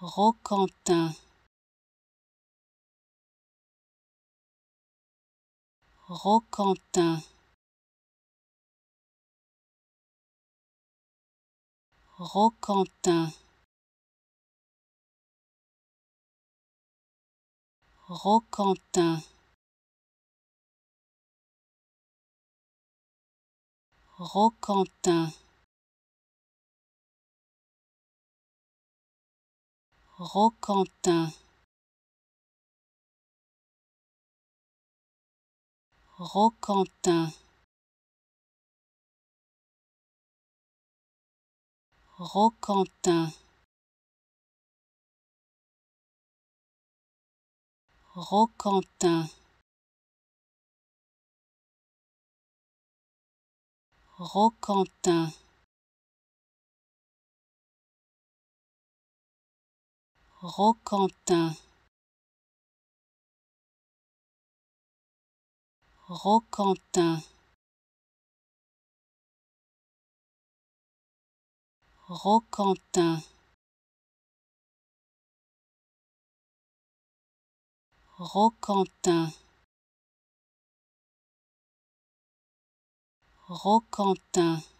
Roquentin. Roquentin. Roquentin. Roquentin. Roquentin Roquentin. Roquentin. Roquentin. Roquentin. Roquentin Roquentin. Roquentin. Roquentin. Roquentin. Roquentin